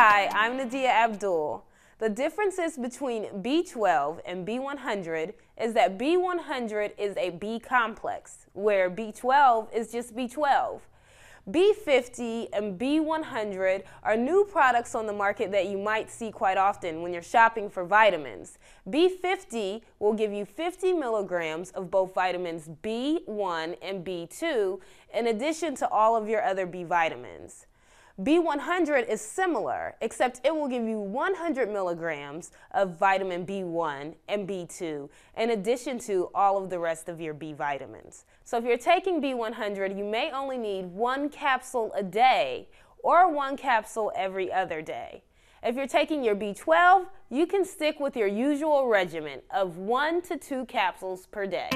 Hi, I'm Nadia Abdul. The differences between B12 and B100 is that B100 is a B complex, where B12 is just B12. B50 and B100 are new products on the market that you might see quite often when you're shopping for vitamins. B50 will give you 50 milligrams of both vitamins B1 and B2 in addition to all of your other B vitamins. B100 is similar, except it will give you 100 milligrams of vitamin B1 and B2 in addition to all of the rest of your B vitamins. So if you're taking B100, you may only need one capsule a day or one capsule every other day. If you're taking your B12, you can stick with your usual regimen of one to two capsules per day.